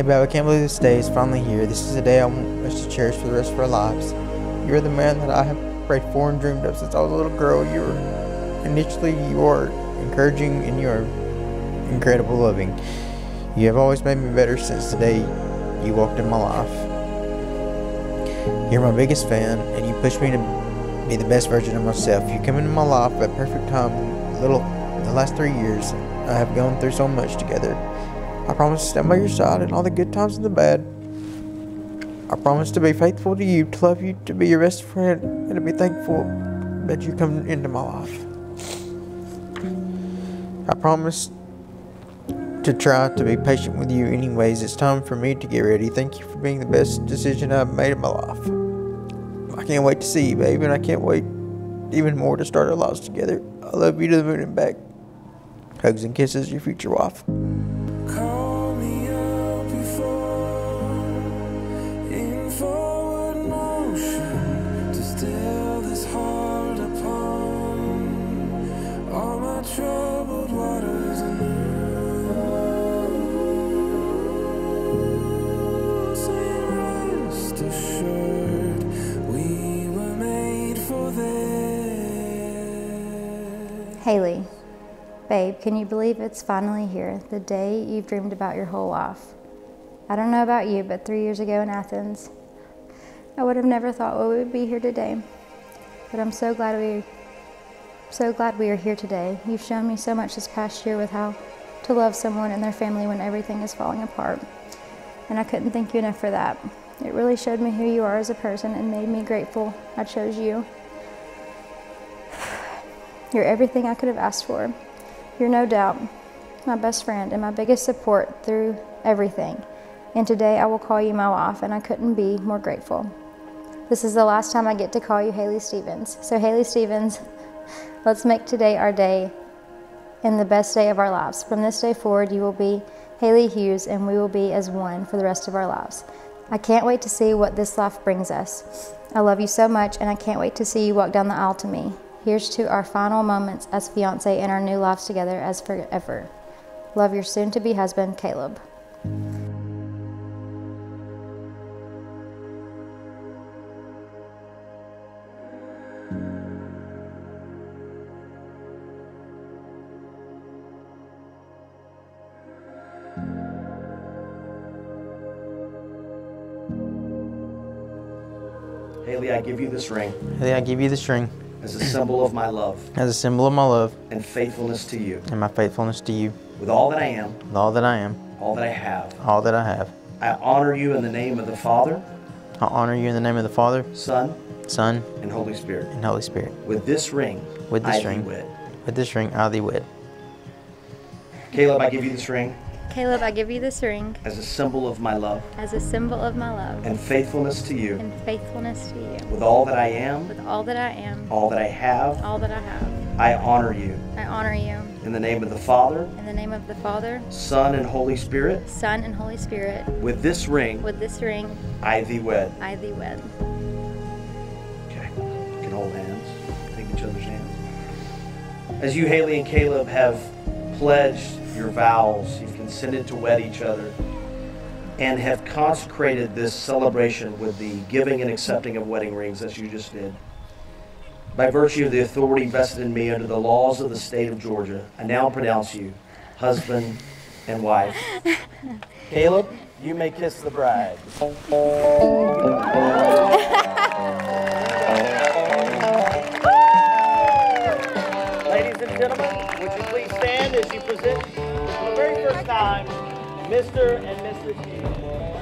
Hey, babe, I can't believe this day is finally here. This is a day I want us to cherish for the rest of our lives. You're the man that I have prayed for and dreamed of since I was a little girl. You are initially you are encouraging and you are incredible loving. You have always made me better since the day you walked in my life. You're my biggest fan, and you push me to be the best version of myself. You come into my life at perfect time. Little, the last three years, I have gone through so much together. I promise to stand by your side in all the good times and the bad. I promise to be faithful to you, to love you, to be your best friend, and to be thankful that you come into my life. I promise to try to be patient with you anyways. It's time for me to get ready. Thank you for being the best decision I've made in my life. I can't wait to see you, baby, and I can't wait even more to start our lives together. I love you to the moon and back. Hugs and kisses, your future wife. Hayley, babe, can you believe it's finally here? The day you've dreamed about your whole life. I don't know about you, but three years ago in Athens, I would have never thought we would be here today. But I'm so glad we so glad we are here today. You've shown me so much this past year with how to love someone and their family when everything is falling apart. And I couldn't thank you enough for that. It really showed me who you are as a person and made me grateful I chose you. You're everything I could have asked for. You're no doubt my best friend and my biggest support through everything. And today I will call you my wife, and I couldn't be more grateful. This is the last time I get to call you Hayley Stevens. So, Hayley Stevens, let's make today our day and the best day of our lives. From this day forward, you will be Hayley Hughes, and we will be as one for the rest of our lives. I can't wait to see what this life brings us. I love you so much, and I can't wait to see you walk down the aisle to me. Here's to our final moments as fiance and our new lives together as forever. Love your soon to be husband, Caleb. Hayley, I give you this ring Hayley, I give you this ring as a symbol of my love as a symbol of my love and faithfulness to you. and my faithfulness to you With all that I am, with all that I am, all that I have, all that I have. I honor you in the name of the Father, I honor you in the name of the Father, Son, Son, and Holy Spirit. and Holy Spirit. With this ring, With this I ring. With this ring, I thee wed. Caleb, I give you this ring Caleb, I give you this ring as a symbol of my love as a symbol of my love and faithfulness to you. and faithfulness to you. With all that I am, With all that I am, all that I have, all that I have, I honor you. I honor you. In the name of the Father, In the name of the Father, Son, and Holy Spirit. Son, and Holy Spirit, With this ring, with this ring, I thee wed. I thee wed. Okay. You can hold hands, take each other's hands. As you, Hayley and Caleb, have pledged your vows, you've consented to wed each other, and have consecrated this celebration with the giving and accepting of wedding rings, as you just did. By virtue of the authority vested in me under the laws of the state of Georgia, I now pronounce you husband and wife. Caleb, you may kiss the bride. Mr. and Mrs.